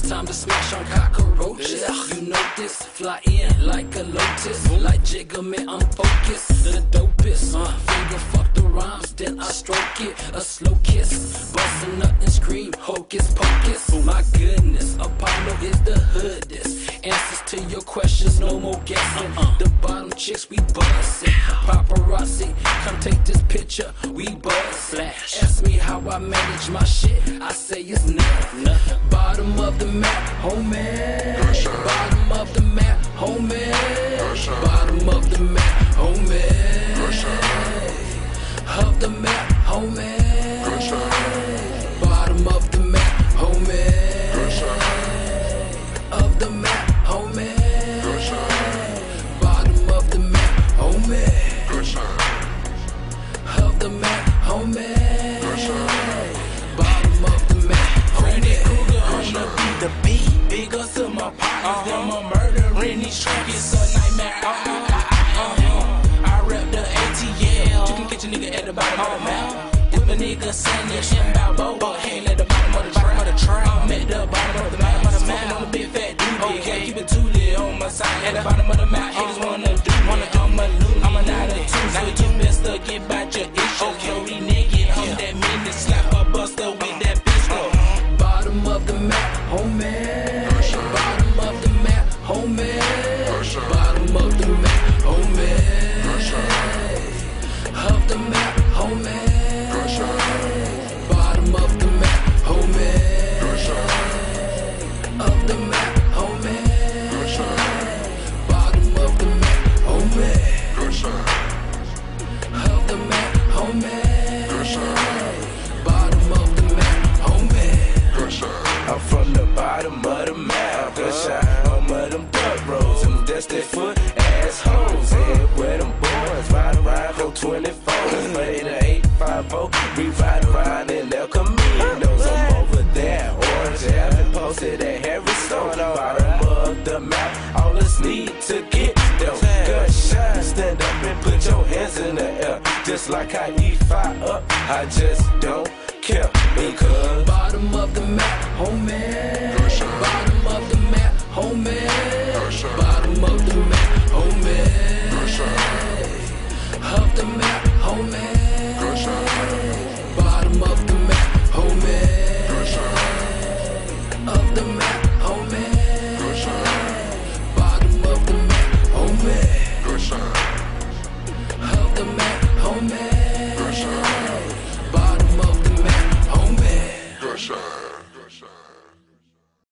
It's time to smash on cockroaches. You know this, fly in like a lotus. Like Jigga, man, I'm focused. The dopest. Uh, finger fuck the rhymes, then I stroke it. A slow kiss. Bustin' up and scream, hocus pocus. Oh my goodness, Apollo is the hoodest. Answers to your questions, no more guessing. The bottom chicks, we bustin'. Paparazzi, come take this picture, we buzz. Slash. Ask me how I manage my shit, I say it's nothing. Bottom of the map, homie. Bottom of the map, homie. Bottom of the map, homie. Of the map, homie. Ups to my partners, them a murder in these tracks. It's a nightmare. Uh-huh. Uh-huh. I rep the ATL. You can catch a nigga at the bottom of the map. If a nigga saying that shit about Bobo, he ain't at the bottom of the track. I'm at the bottom of the map. Smoking on the big fat dude. Can't keep it too lit on my side. At the bottom of the map, haters wanna do. Wanna do my loot. I'm a nine or two, so you best to get about your issues. Jody naked, I'm that minute slap a buster with that pistol. Bottom of the map, homie. Dusty foot assholes. Head where them boys ride around for 24. Play the 850. We ride around in El Caminos. I'm over there. Orange Avenue posted at Harry Stone. Bottom of the map. All us need to get them. Good shot. Stand up and put your hands in the air. Just like I eat fire up. I just don't care. Because Bottom of the map, homie.